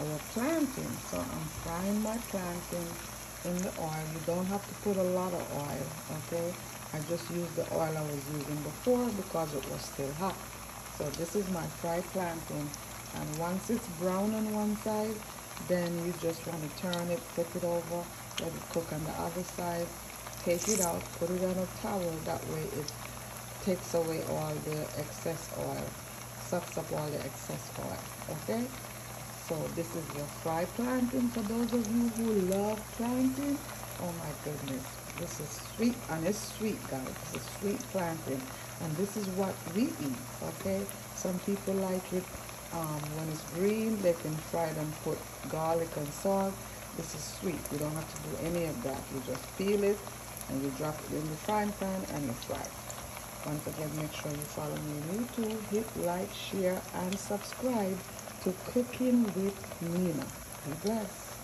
our plantain. So I'm frying my plantain in the oil. You don't have to put a lot of oil, okay? I just used the oil I was using before because it was still hot. So this is my fried plantain. And once it's brown on one side, then you just want to turn it, flip it over, let it cook on the other side, take it out, put it on a towel. That way it takes away all the excess oil, sucks up all the excess oil, okay? So this is your fried plantain for those of you who love plantain. Oh my goodness, this is sweet and it's sweet guys, it's sweet plantain. And this is what we eat okay? Some people like it um, when it's green they can fry it and put garlic and salt. This is sweet. You don't have to do any of that. You just peel it and you drop it in the frying pan and you fry. Once again make sure you follow me on youtube. Hit like share and subscribe to cooking with Nena. Be blessed